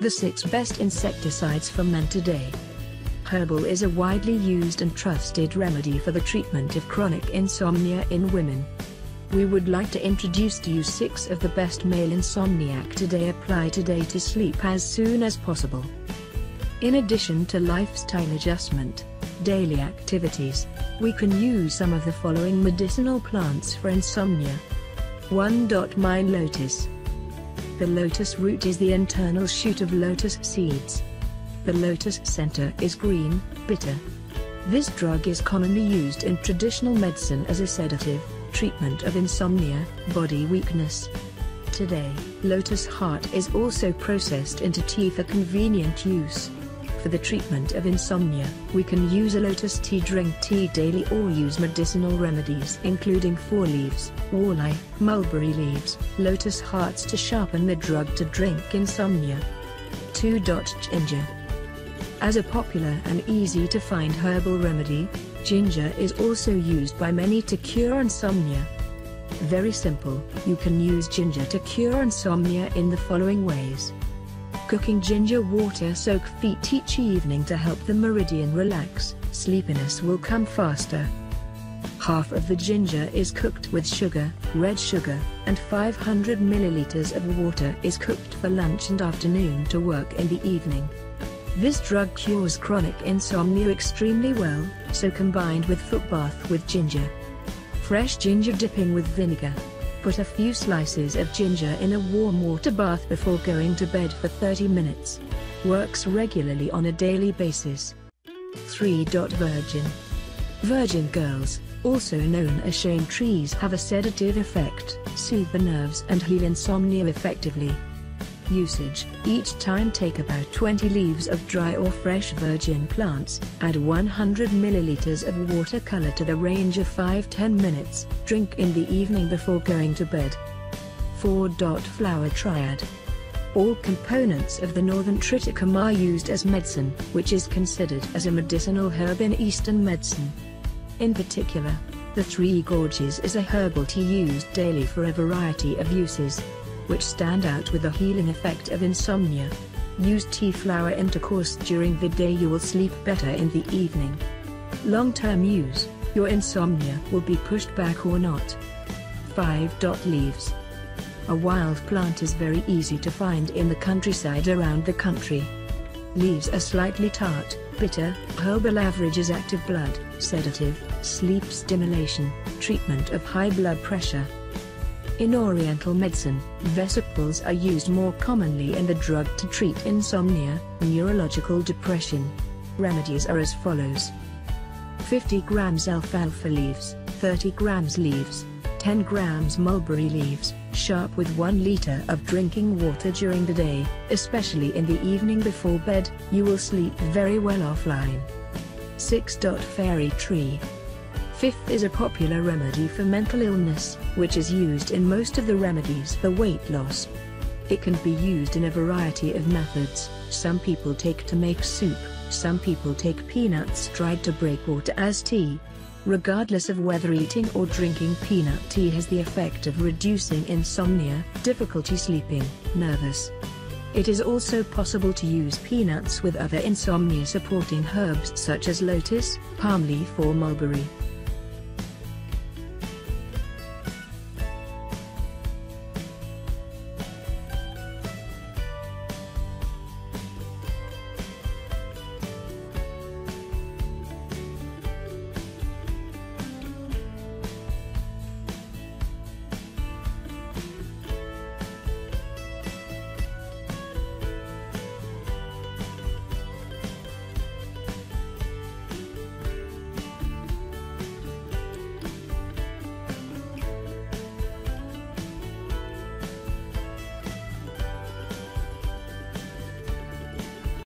the 6 best insecticides for men today. Herbal is a widely used and trusted remedy for the treatment of chronic insomnia in women. We would like to introduce to you 6 of the best male insomniac today apply today to sleep as soon as possible. In addition to lifestyle adjustment, daily activities, we can use some of the following medicinal plants for insomnia. 1. Mind lotus. The lotus root is the internal shoot of lotus seeds. The lotus center is green, bitter. This drug is commonly used in traditional medicine as a sedative, treatment of insomnia, body weakness. Today, lotus heart is also processed into tea for convenient use. For the treatment of insomnia, we can use a lotus tea drink tea daily or use medicinal remedies including four leaves, walleye, mulberry leaves, lotus hearts to sharpen the drug to drink insomnia. 2. Ginger As a popular and easy to find herbal remedy, ginger is also used by many to cure insomnia. Very simple, you can use ginger to cure insomnia in the following ways. Cooking ginger water soak feet each evening to help the meridian relax, sleepiness will come faster. Half of the ginger is cooked with sugar, red sugar, and 500 milliliters of water is cooked for lunch and afternoon to work in the evening. This drug cures chronic insomnia extremely well, so combined with foot bath with ginger. Fresh ginger dipping with vinegar, Put a few slices of ginger in a warm water bath before going to bed for 30 minutes. Works regularly on a daily basis. 3. Virgin Virgin girls, also known as shame trees have a sedative effect, soothe the nerves and heal insomnia effectively. Usage Each time take about 20 leaves of dry or fresh virgin plants, add 100 milliliters of watercolor to the range of 5-10 minutes, drink in the evening before going to bed. 4. Flower Triad all components of the northern triticum are used as medicine, which is considered as a medicinal herb in Eastern medicine. In particular, the Three Gorges is a herbal tea used daily for a variety of uses, which stand out with the healing effect of insomnia. Use tea flower intercourse during the day you will sleep better in the evening. Long-term use, your insomnia will be pushed back or not. 5. Dot Leaves A wild plant is very easy to find in the countryside around the country. Leaves are slightly tart, bitter, herbal averages active blood, sedative, sleep stimulation, treatment of high blood pressure. In Oriental medicine, vesicles are used more commonly in the drug to treat insomnia, neurological depression. Remedies are as follows. 50 grams alfalfa leaves, 30 grams leaves, 10 grams mulberry leaves, sharp with 1 liter of drinking water during the day, especially in the evening before bed, you will sleep very well offline. 6. Fairy tree, Fifth is a popular remedy for mental illness, which is used in most of the remedies for weight loss. It can be used in a variety of methods, some people take to make soup, some people take peanuts dried to break water as tea. Regardless of whether eating or drinking peanut tea has the effect of reducing insomnia, difficulty sleeping, nervous. It is also possible to use peanuts with other insomnia supporting herbs such as lotus, palm leaf or mulberry.